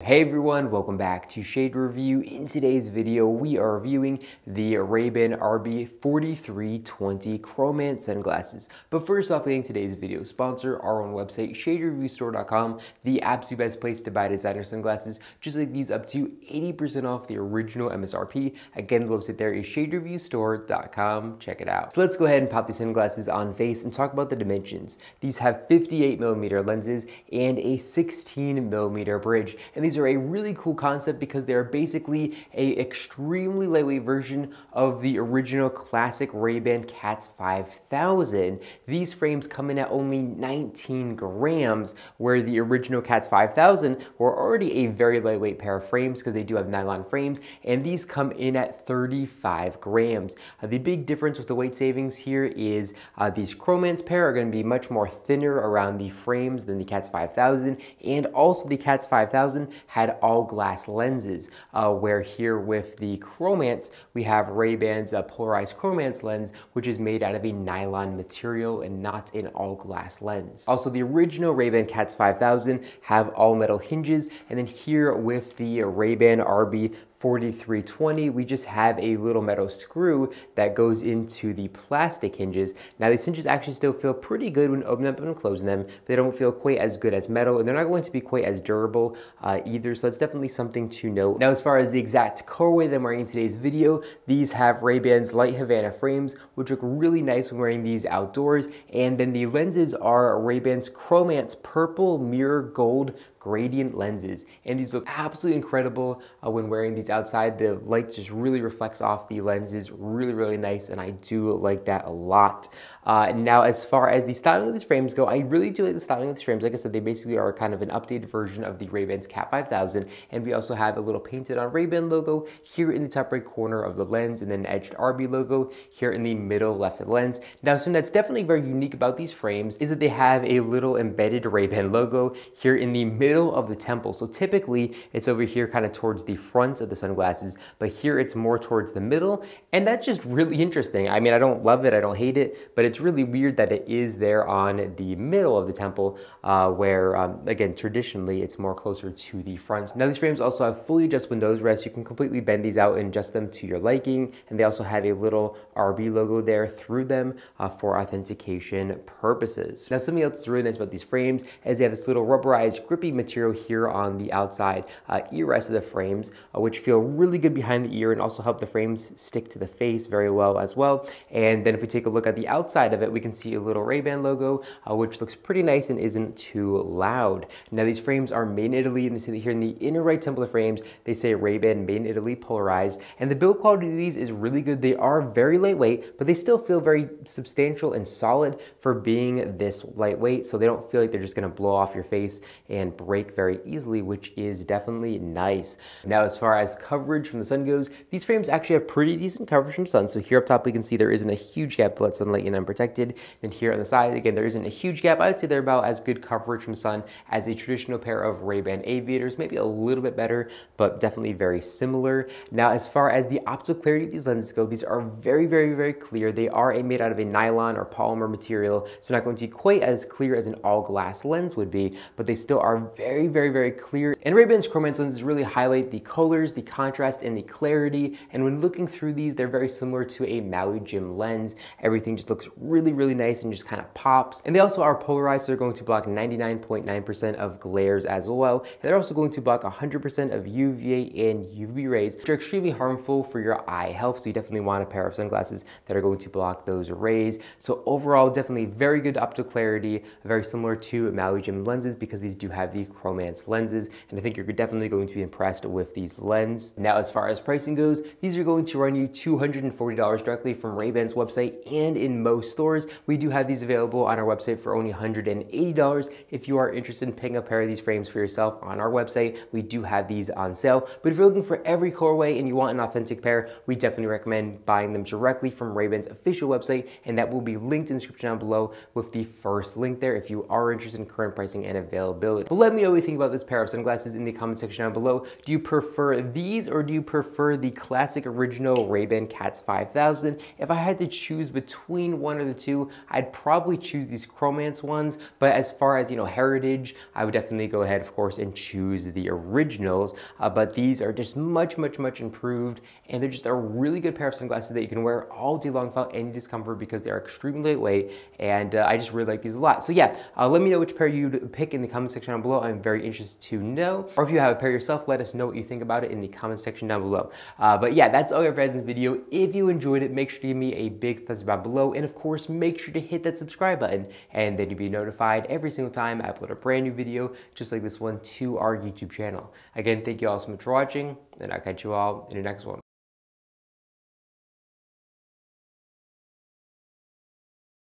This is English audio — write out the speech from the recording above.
Hey everyone, welcome back to Shade Review. In today's video, we are reviewing the Ray-Ban RB4320 Chromance sunglasses. But first off, getting today's video sponsor, our own website, shadereviewstore.com, the absolute best place to buy designer sunglasses, just like these up to 80% off the original MSRP. Again, the website there is shadereviewstore.com. Check it out. So let's go ahead and pop these sunglasses on face and talk about the dimensions. These have 58 millimeter lenses and a 16 millimeter bridge. And these are a really cool concept because they are basically a extremely lightweight version of the original classic Ray-Ban Cats 5000. These frames come in at only 19 grams, where the original Cats 5000 were already a very lightweight pair of frames because they do have nylon frames, and these come in at 35 grams. Uh, the big difference with the weight savings here is uh, these Chromance pair are going to be much more thinner around the frames than the Cats 5000, and also the Cats 5000 had all glass lenses, uh, where here with the Chromance, we have Ray-Ban's uh, polarized Chromance lens, which is made out of a nylon material and not an all glass lens. Also, the original Ray-Ban Cats 5000 have all metal hinges, and then here with the Ray-Ban RB 4320, we just have a little metal screw that goes into the plastic hinges. Now these hinges actually still feel pretty good when opening them and closing them, but they don't feel quite as good as metal and they're not going to be quite as durable uh, either, so it's definitely something to note. Now as far as the exact colorway that I'm wearing in today's video, these have Ray-Ban's Light Havana frames, which look really nice when wearing these outdoors, and then the lenses are Ray-Ban's Chromance Purple Mirror Gold gradient lenses. And these look absolutely incredible uh, when wearing these outside. The light just really reflects off the lenses really really nice and I do like that a lot. Uh, now as far as the styling of these frames go I really do like the styling of these frames. Like I said they basically are kind of an updated version of the Ray-Ban's Cat 5000 and we also have a little painted on Ray-Ban logo here in the top right corner of the lens and then edged RB logo here in the middle left of the lens. Now something that's definitely very unique about these frames is that they have a little embedded Ray-Ban logo here in the middle middle of the temple. So typically it's over here kind of towards the front of the sunglasses, but here it's more towards the middle. And that's just really interesting. I mean, I don't love it, I don't hate it, but it's really weird that it is there on the middle of the temple uh, where, um, again, traditionally it's more closer to the front. Now these frames also have fully adjustable nose rests. You can completely bend these out and adjust them to your liking. And they also have a little RB logo there through them uh, for authentication purposes. Now something else that's really nice about these frames is they have this little rubberized grippy material here on the outside uh, ear rest of the frames, uh, which feel really good behind the ear and also help the frames stick to the face very well as well. And then if we take a look at the outside of it, we can see a little Ray-Ban logo, uh, which looks pretty nice and isn't too loud. Now these frames are made in Italy, and they see that here in the inner right temple of frames, they say Ray-Ban made in Italy polarized. And the build quality of these is really good. They are very lightweight, but they still feel very substantial and solid for being this lightweight. So they don't feel like they're just gonna blow off your face and break very easily, which is definitely nice. Now, as far as coverage from the sun goes, these frames actually have pretty decent coverage from sun. So here up top, we can see there isn't a huge gap to let sunlight in unprotected. And here on the side, again, there isn't a huge gap. I'd say they're about as good coverage from sun as a traditional pair of Ray-Ban aviators, maybe a little bit better, but definitely very similar. Now, as far as the optical clarity of these lenses go, these are very, very, very clear. They are made out of a nylon or polymer material, so not going to be quite as clear as an all glass lens would be, but they still are very, very, very clear. And Ray-Ban's Chromance lenses really highlight the colors, the contrast, and the clarity. And when looking through these, they're very similar to a Maui Jim lens. Everything just looks really, really nice and just kind of pops. And they also are polarized, so they're going to block 99.9% of glares as well. And they're also going to block 100% of UVA and UV rays, which are extremely harmful for your eye health. So you definitely want a pair of sunglasses that are going to block those rays. So overall, definitely very good optical clarity, very similar to Maui Jim lenses because these do have the Chromance lenses. And I think you're definitely going to be impressed with these lenses. Now, as far as pricing goes, these are going to run you $240 directly from Ray-Ban's website and in most stores. We do have these available on our website for only $180. If you are interested in picking a pair of these frames for yourself on our website, we do have these on sale. But if you're looking for every colorway and you want an authentic pair, we definitely recommend buying them directly from Ray-Ban's official website, and that will be linked in the description down below with the first link there if you are interested in current pricing and availability. But let me me know what you think about this pair of sunglasses in the comment section down below. Do you prefer these or do you prefer the classic original Ray-Ban Cats 5000? If I had to choose between one or the two, I'd probably choose these Chromance ones, but as far as, you know, heritage, I would definitely go ahead, of course, and choose the originals, uh, but these are just much, much, much improved, and they're just a really good pair of sunglasses that you can wear all day long without any discomfort because they're extremely lightweight, and uh, I just really like these a lot. So yeah, uh, let me know which pair you'd pick in the comment section down below. I'm very interested to know. Or if you have a pair yourself, let us know what you think about it in the comment section down below. Uh, but yeah, that's all I have for this video. If you enjoyed it, make sure to give me a big thumbs up down below, and of course, make sure to hit that subscribe button, and then you'll be notified every single time I upload a brand new video, just like this one, to our YouTube channel. Again, thank you all so much for watching, and I'll catch you all in the next one.